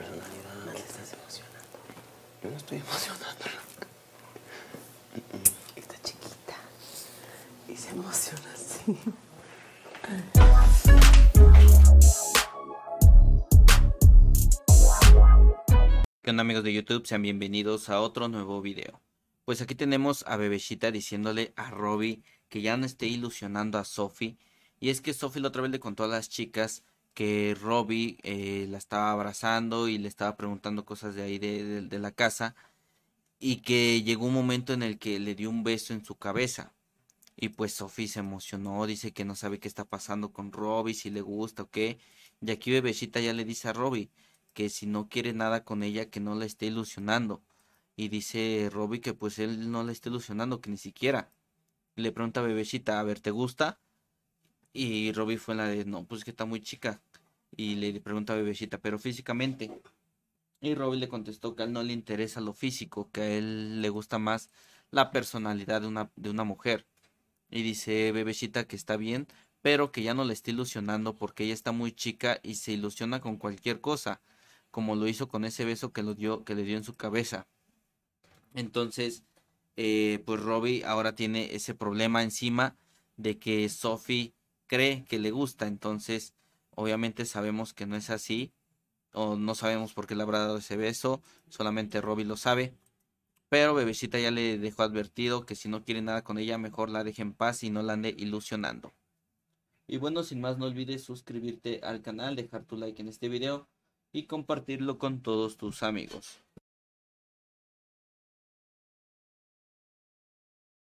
personalidad. No te estás emocionando. Yo no estoy emocionando. Está chiquita. Y se emociona así. ¿Qué onda amigos de YouTube? Sean bienvenidos a otro nuevo video. Pues aquí tenemos a Bebecita diciéndole a Robbie que ya no esté ilusionando a Sophie. Y es que Sophie la otra vez le contó a las chicas que Robbie eh, la estaba abrazando y le estaba preguntando cosas de ahí de, de la casa. Y que llegó un momento en el que le dio un beso en su cabeza. Y pues Sophie se emocionó, dice que no sabe qué está pasando con Robbie, si le gusta o qué. Y aquí Bebecita ya le dice a Robbie que si no quiere nada con ella, que no la esté ilusionando. Y dice Robbie que pues él no la está ilusionando, que ni siquiera. Le pregunta a Bebecita, a ver, ¿te gusta? Y Robbie fue la de, no, pues que está muy chica. Y le pregunta a Bebecita, pero físicamente. Y Robbie le contestó que a él no le interesa lo físico, que a él le gusta más la personalidad de una, de una mujer. Y dice Bebecita que está bien, pero que ya no le está ilusionando porque ella está muy chica y se ilusiona con cualquier cosa como lo hizo con ese beso que, dio, que le dio en su cabeza. Entonces, eh, pues Robbie ahora tiene ese problema encima de que Sophie cree que le gusta. Entonces, obviamente sabemos que no es así. O no sabemos por qué le habrá dado ese beso. Solamente Robbie lo sabe. Pero Bebecita ya le dejó advertido que si no quiere nada con ella, mejor la deje en paz y no la ande ilusionando. Y bueno, sin más, no olvides suscribirte al canal, dejar tu like en este video y compartirlo con todos tus amigos.